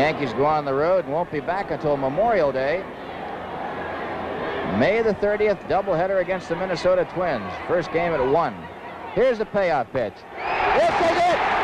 Yankees go on the road and won't be back until Memorial Day. May the 30th, doubleheader against the Minnesota Twins. First game at 1. Here's the payoff pitch. Yes, they did!